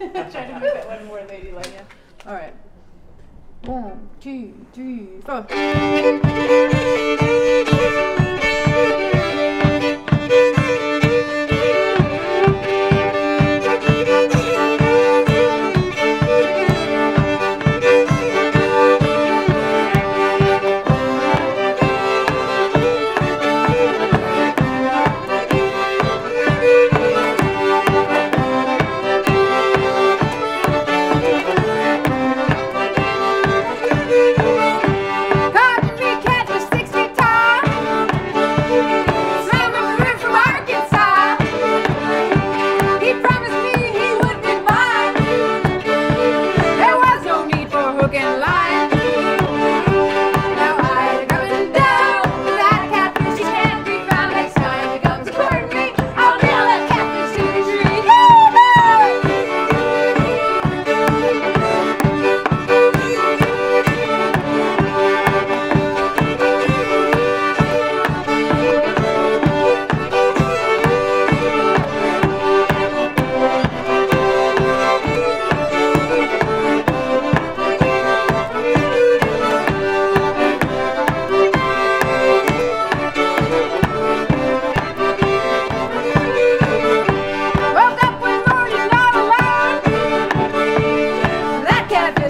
i'm Trying to make that one more lady, ladylike. Yeah. All right. One, two, three, four.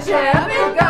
shall Go!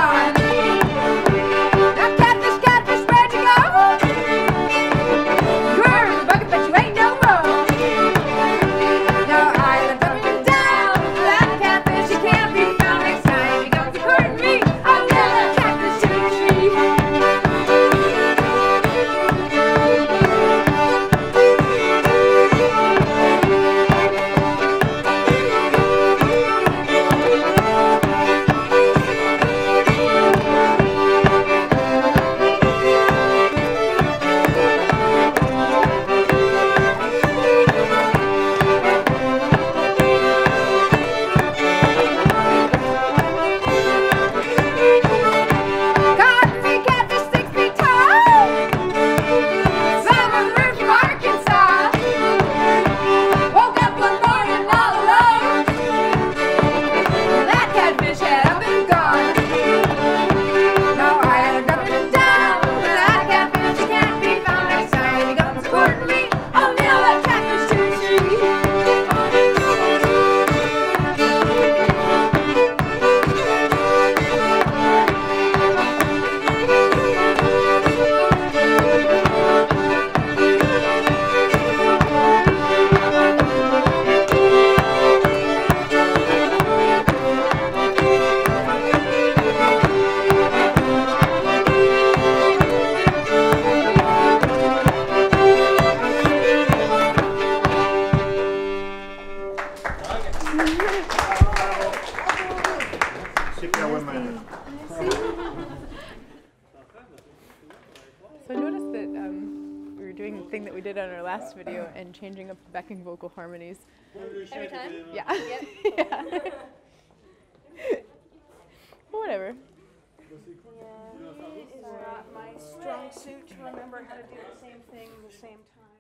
thing that we did on our last video and changing up the backing vocal harmonies. Every time? Yeah. yeah. but whatever. Yeah, it is not my strong suit to remember how to do the same thing at the same time.